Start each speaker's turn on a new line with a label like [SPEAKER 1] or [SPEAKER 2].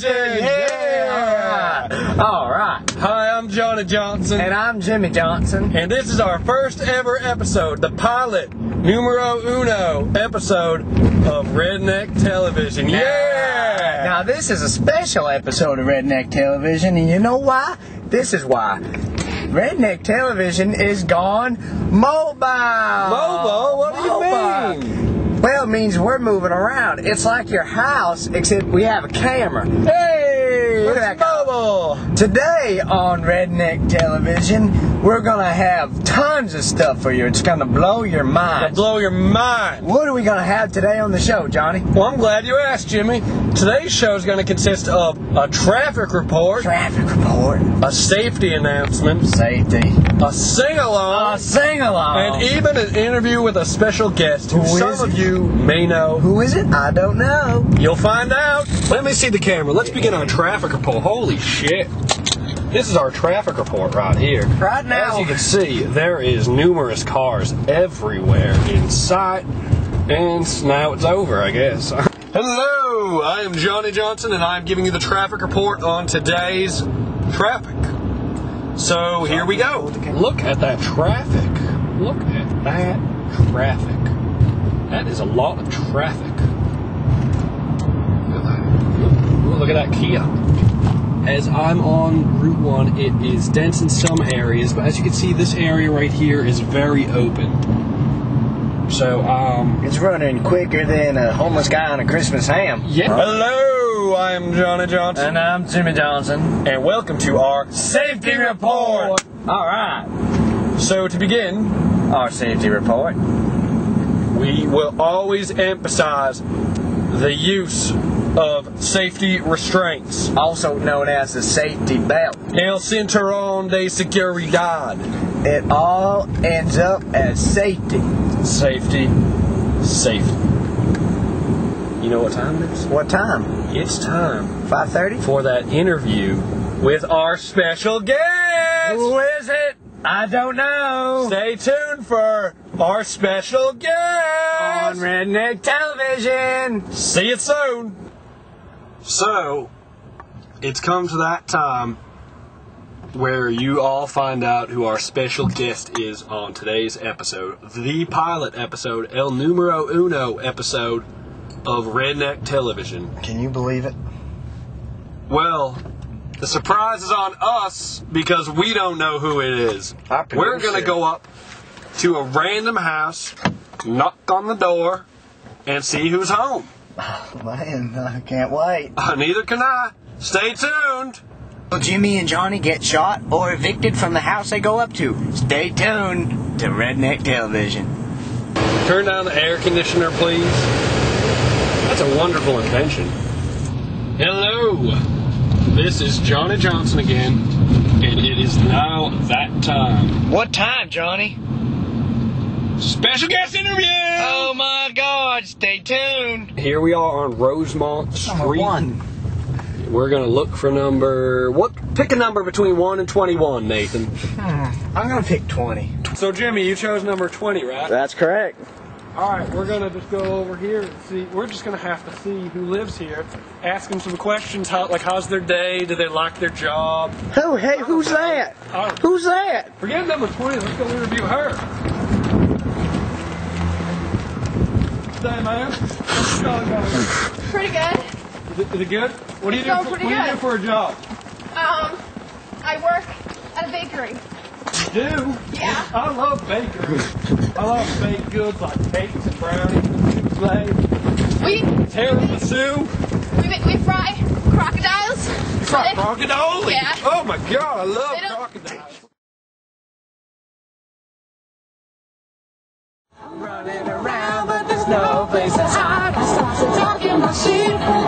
[SPEAKER 1] Television! Yeah!
[SPEAKER 2] All right.
[SPEAKER 1] Hi, I'm Johnny Johnson.
[SPEAKER 2] And I'm Jimmy Johnson.
[SPEAKER 1] And this is our first ever episode, the pilot, numero uno episode of Redneck Television. Yeah!
[SPEAKER 2] Now, this is a special episode of Redneck Television, and you know why? This is why. Redneck Television is gone mobile.
[SPEAKER 1] Mobile? What do you mean?
[SPEAKER 2] Well, it means we're moving around. It's like your house, except we have a camera. Hey, look at that.
[SPEAKER 1] mobile.
[SPEAKER 2] Today on Redneck Television, we're gonna have tons of stuff for you. It's gonna blow your mind.
[SPEAKER 1] Blow your mind.
[SPEAKER 2] What are we gonna have today on the show, Johnny?
[SPEAKER 1] Well, I'm glad you asked, Jimmy. Today's show is going to consist of a traffic report,
[SPEAKER 2] Traffic report,
[SPEAKER 1] a safety announcement,
[SPEAKER 2] safety,
[SPEAKER 1] a sing along,
[SPEAKER 2] a sing along,
[SPEAKER 1] and even an interview with a special guest who,
[SPEAKER 2] Who
[SPEAKER 1] some of
[SPEAKER 2] it?
[SPEAKER 1] you may know.
[SPEAKER 2] who is it? I don't know.
[SPEAKER 1] You'll find out. Let me see the camera. Let's begin our traffic report. Holy shit. This is our traffic report right here.
[SPEAKER 2] Right now,
[SPEAKER 1] As you can see, there is numerous cars everywhere in sight. And now it's over, I guess. Hello, I am Johnny Johnson, and I'm giving you the traffic report on today's traffic. So here we go. Look at that traffic. Look at that traffic. That is a lot of traffic. Look at that. Look at that Kia. As I'm on Route 1, it is dense in some areas, but as you can see, this area right here is very open. So, um,
[SPEAKER 2] it's running quicker than a homeless guy on a Christmas ham.
[SPEAKER 1] yeah. Hello, I am Johnny Johnson.
[SPEAKER 2] And I'm Jimmy Johnson.
[SPEAKER 1] and welcome to our safety report.
[SPEAKER 2] All right,
[SPEAKER 1] So to begin,
[SPEAKER 2] our safety report.
[SPEAKER 1] we will always emphasize the use of safety restraints.
[SPEAKER 2] also known as the safety belt.
[SPEAKER 1] El cinturón de seguridad.
[SPEAKER 2] It all ends up as safety.
[SPEAKER 1] Safety, safety. You know what time it is?
[SPEAKER 2] What time?
[SPEAKER 1] It's time
[SPEAKER 2] 5:30.
[SPEAKER 1] for that interview with our special guest.
[SPEAKER 2] Who is it? I don't know.
[SPEAKER 1] Stay tuned for our special guest.
[SPEAKER 2] On Redneck Television.
[SPEAKER 1] See you soon. So, it's come to that time where you all find out who our special guest is on today's episode. The pilot episode, El Numero Uno episode of Redneck Television.
[SPEAKER 2] Can you believe it?
[SPEAKER 1] Well, the surprise is on us because we don't know who it is. We're going to go up to a random house, knock on the door, and see who's home.
[SPEAKER 2] Man, I can't wait.
[SPEAKER 1] Uh, neither can I. Stay tuned.
[SPEAKER 2] Will Jimmy and Johnny get shot or evicted from the house they go up to? Stay tuned to Redneck Television.
[SPEAKER 1] Turn down the air conditioner, please. That's a wonderful invention. Hello. This is Johnny Johnson again, and it is now that time.
[SPEAKER 2] What time, Johnny?
[SPEAKER 1] Special guest interview!
[SPEAKER 2] Oh my God! Stay tuned.
[SPEAKER 1] Here we are on Rosemont Street.
[SPEAKER 2] Number one.
[SPEAKER 1] We're gonna look for number. What? Pick a number between one and twenty-one, Nathan.
[SPEAKER 2] Hmm, I'm gonna pick 20.
[SPEAKER 1] So Jimmy, you chose number twenty, right?
[SPEAKER 2] That's correct.
[SPEAKER 1] All right, we're gonna just go over here and see. We're just gonna have to see who lives here. Ask them some questions. How, like, how's their day? Do they like their job?
[SPEAKER 2] Who? Hey, who's oh. that?
[SPEAKER 1] Oh,
[SPEAKER 2] Who's that?
[SPEAKER 1] forget number twenty. Let's go interview her. Say, man. How's it going, going?
[SPEAKER 3] Pretty good.
[SPEAKER 1] Is it, is it good? What do you do?
[SPEAKER 3] going
[SPEAKER 1] For, what
[SPEAKER 3] pretty
[SPEAKER 1] do you do for a job?
[SPEAKER 3] Um, I work at a bakery.
[SPEAKER 1] You Do?
[SPEAKER 3] Yeah.
[SPEAKER 1] I love bakery. I love baked goods like cakes and brownies, souffle,
[SPEAKER 3] We
[SPEAKER 1] tiramisu.
[SPEAKER 3] we make, we fry crocodiles.
[SPEAKER 1] Fry
[SPEAKER 3] They-
[SPEAKER 1] crocodile.
[SPEAKER 3] Yeah.
[SPEAKER 1] Oh my god, I love crocodiles.
[SPEAKER 2] Running around, but there's no place to hide. I started talking my shit.